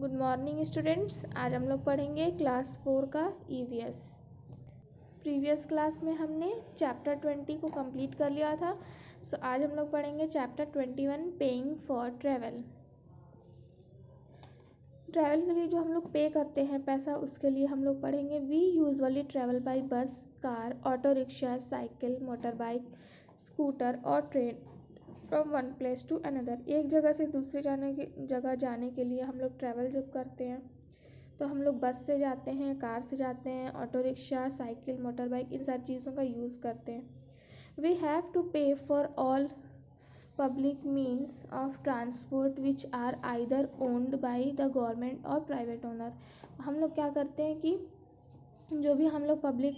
Good morning students आज हम लोग पढ़ेंगे क्लास फोर का ईवीएस प्रीवियस क्लास में हमने चैप्टर ट्वेंटी को कंप्लीट कर लिया था. सो so, आज हम लोग पढ़ेंगे chapter twenty one paying for travel travel के लिए जो हम लोग पे करते हैं पैसा उसके लिए हम लोग पढ़ेंगे we usually travel by bus car auto rickshaw cycle motor bike scooter और train from one place to another एक जगह से दूसरी जाने की, जगह जाने के लिए हम लोग ट्रैवल जब करते हैं तो हम लोग बस से जाते हैं कार से जाते हैं auto rickshaw cycle motor bike इन सारी चीज़ों का यूज़ करते हैं। We have to pay for all public means of transport which are either owned by the government और प्राइवेट ओनर हम लोग क्या करते हैं कि जो भी हम लोग पब्लिक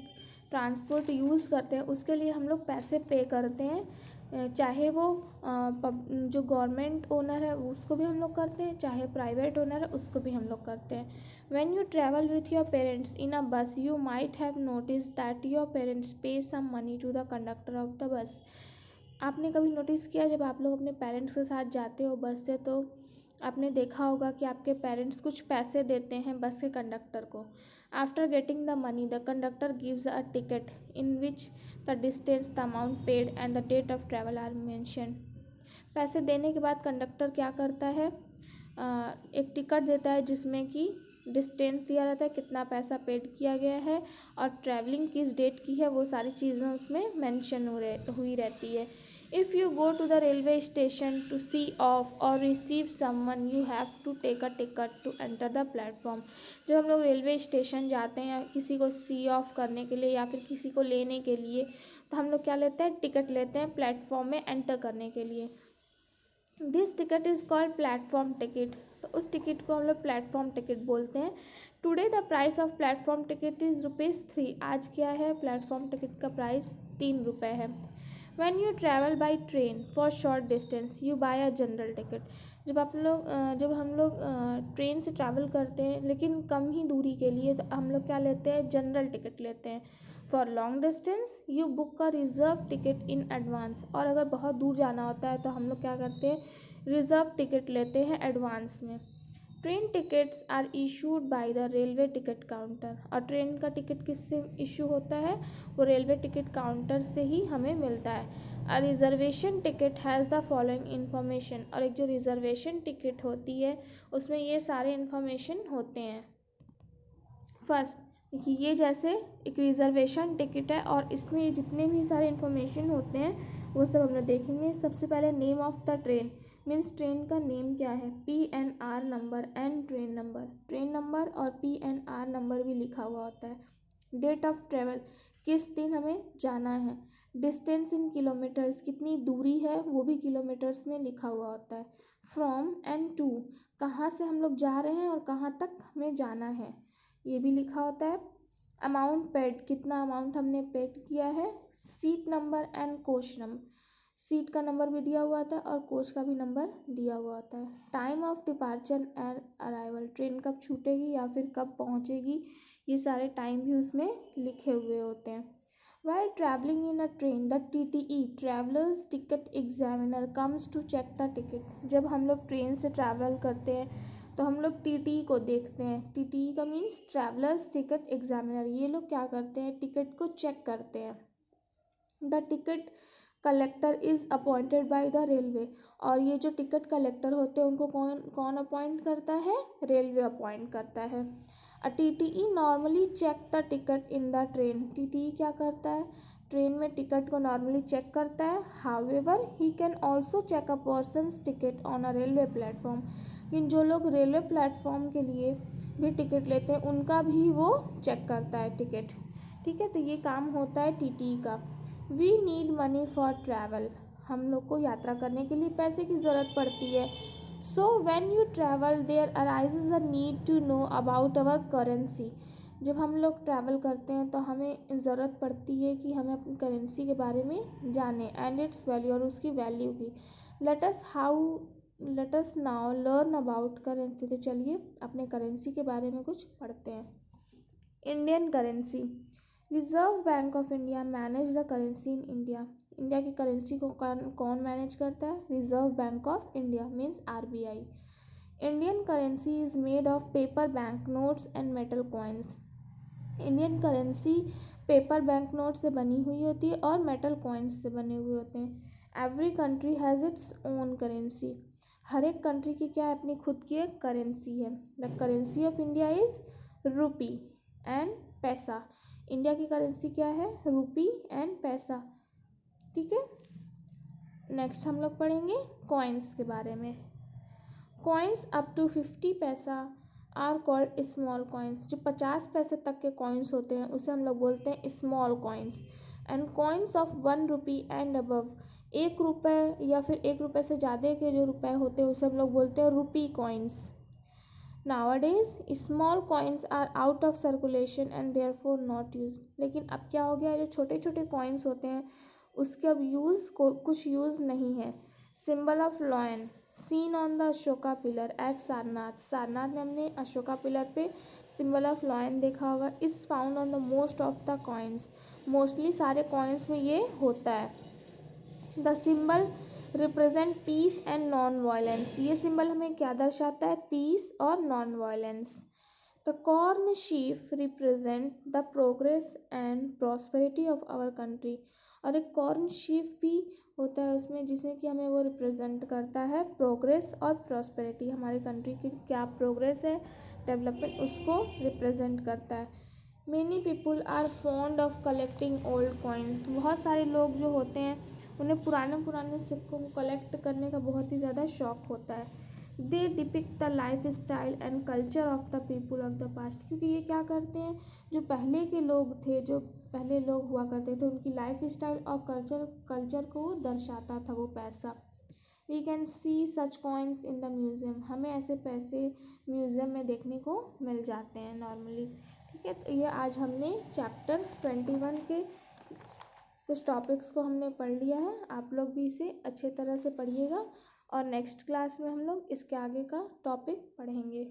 ट्रांसपोर्ट यूज़ करते हैं, उसके लिए हम लोग पैसे पे करते हैं। चाहे वो जो गवर्नमेंट ओनर है, उसको भी हम लोग करते हैं, चाहे प्राइवेट ओनर है, उसको भी हम लोग करते हैं। When you travel with your parents in a bus you might have notice that your parents pay some money to the conductor of the bus आपने कभी नोटिस किया जब आप लोग अपने पेरेंट्स के साथ जाते हो बस से तो आपने देखा होगा कि आपके पेरेंट्स कुछ पैसे देते हैं बस के कंडक्टर को। After getting the money the conductor gives a ticket in which the distance the amount paid and the date of travel are mention पैसे देने के बाद कंडक्टर क्या करता है? एक टिकट देता है जिसमें कि डिस्टेंस दिया रहता है, कितना पैसा पेड किया गया है, और ट्रैवलिंग किस डेट की है, वो सारी चीज़ें उसमें मेंशन हुई रहती है। If you go to the railway station to see off or receive someone, you have to take a ticket to enter the platform. जब हम लोग रेलवे स्टेशन जाते हैं किसी को सी ऑफ़ करने के लिए या फिर किसी को लेने के लिए तो हम लोग क्या लेते हैं? टिकट लेते हैं प्लेटफॉर्म में एंटर करने के लिए। This ticket is called platform ticket तो उस टिकट को हम लोग प्लेटफॉर्म टिकट बोलते हैं। Today the price of platform ticket is rupees three आज क्या है? प्लेटफॉर्म टिकट का प्राइस तीन रुपये है। When you travel by train for short distance you buy a general ticket जब आप लोग जब हम लोग ट्रेन से ट्रैवल करते हैं, लेकिन कम ही दूरी के लिए तो हम लोग क्या लेते हैं? जनरल टिकट लेते हैं. For long distance you book का रिज़र्व टिकट इन एडवांस और अगर बहुत दूर जाना होता है तो हम लोग क्या करते हैं? रिज़र्व टिकट लेते हैं एडवांस में. Train tickets are issued by the railway ticket counter. और ट्रेन का टिकट किससे इशू होता है? वो रेलवे टिकट काउंटर से ही हमें मिलता है। A reservation ticket has the following information. और एक जो रिजर्वेशन टिकट होती है, उसमें ये सारे इन्फॉर्मेशन होते हैं। फ़र्स्ट ये जैसे एक रिजर्वेशन टिकट है और इसमें जितने भी सारे इन्फॉर्मेशन होते हैं वो सब हम लोग देखेंगे। सबसे पहले name of the train means train का नेम क्या है? P N R number and train number train number और पी एन आर नंबर भी लिखा हुआ होता है। डेट ऑफ़ ट्रेवल किस दिन हमें जाना है? डिस्टेंस इन किलोमीटर्स कितनी दूरी है, वो भी किलोमीटर्स में लिखा हुआ होता है। फ्रॉम एंड टू कहाँ से हम लोग जा रहे हैं और कहाँ तक हमें जाना है? ये भी लिखा होता है। अमाउंट पेड कितना अमाउंट हमने पेड किया है? Seat number and coach number seat का नंबर भी दिया हुआ था और कोच का भी नंबर दिया हुआ है time of departure and arrival, train कब छूटेगी या फिर कब पहुंचेगी, ये सारे टाइम भी उसमें लिखे हुए होते हैं। While travelling in a train the T T E travellers ticket examiner comes to check the ticket जब हम लोग ट्रेन से ट्रैवल करते हैं तो हम लोग टी टी ई को देखते हैं। टी टी ई का मीन्स ट्रैवलर्स टिकट एग्जामिनर ये लोग क्या करते हैं? टिकट को चेक करते हैं। The ticket collector is appointed by the railway और ये जो टिकट कलेक्टर होते हैं, उनको कौन कौन अपॉइंट करता है? रेलवे अपॉइंट करता है। T T E normally check the ticket in the train T T E क्या करता है? ट्रेन में टिकट को नॉर्मली चेक करता है। However he can also check a person ticket on a railway platform इन जो लोग रेलवे प्लेटफॉर्म के लिए भी टिकट लेते हैं, उनका भी वो चेक करता है टिकट ठीक है? तो ये काम होता है टी टी ई का। We need money for travel हम लोग को यात्रा करने के लिए पैसे की ज़रूरत पड़ती है। So when you travel there arise a need to know about our currency जब हम लोग ट्रैवल करते हैं तो हमें ज़रूरत पड़ती है कि हमें अपनी करेंसी के बारे में जाने एंड इट्स वैल्यू और उसकी वैल्यू की। Let's how let's now learn about currency तो चलिए, अपने करेंसी के बारे में कुछ पढ़ते हैं। Indian currency Reserve Bank of India manage the currency in India India की करेंसी को कौन मैनेज करता है? Reserve Bank of India means R B I Indian currency is made of paper bank notes and metal coins Indian currency paper bank note से बनी हुई होती है और मेटल कॉइन्स से बने हुए होते हैं. Every country has its own currency हर एक कंट्री की क्या है? अपनी खुद की एक करेंसी है. The currency of India is rupee and paisa India की करेंसी क्या है? रुपी एंड पैसा। ठीक है? नेक्स्ट हम लोग पढ़ेंगे कॉइन्स के बारे में। Coins up to fifty paisa are called small coins जो पचास पैसे तक के कॉइन्स होते हैं, उसे हम लोग बोलते हैं small coins and coins of one rupee and above एक रुपये या फिर एक रुपये से ज़्यादा के जो रुपए होते हैं, उसे हम लोग बोलते हैं rupee coins nowadays small coins are out of circulation and therefore not use लेकिन अब क्या हो गया? जो छोटे छोटे कॉइन्स होते हैं, उसके अब यूज़ को, कुछ यूज़ नहीं है। Symbol of lion seen on the Ashoka pillar at Sarnath Sarnath में हमने अशोका पिलर पे सिंबल ऑफ़ लॉयन देखा होगा। Is found on the most of the coins mostly सारे कॉइन्स में ये होता है। The symbol represent peace and non violence ये सिंबल हमें क्या दर्शाता है? पीस और non violence the corn sheaf represent the progress and prosperity of our country और एक कॉर्न शीफ भी होता है उसमें जिसमें कि हमें वो रिप्रेजेंट करता है प्रोग्रेस और प्रॉस्पेरिटी हमारी कंट्री की क्या प्रोग्रेस है? डेवलपमेंट उसको रिप्रेजेंट करता है. Many people are fond of collecting old coins बहुत सारे लोग जो होते हैं उन्हें पुराने पुराने सिक्कों को कलेक्ट करने का बहुत ही ज़्यादा शौक होता है। They depict the life style and culture of the people of the past क्योंकि ये क्या करते हैं? जो पहले के लोग थे, जो पहले लोग हुआ करते थे, उनकी लाइफ स्टाइल और कल्चर कल्चर को दर्शाता था वो पैसा। We can see such coins in the museum हमें ऐसे पैसे म्यूज़ियम में देखने को मिल जाते हैं नॉर्मली ठीक है तो ये आज हमने चैप्टर ट्वेंटी वन के कुछ टॉपिक्स को हमने पढ़ लिया है, आप लोग भी इसे अच्छे तरह से पढ़िएगा और नेक्स्ट क्लास में हम लोग इसके आगे का टॉपिक पढ़ेंगे।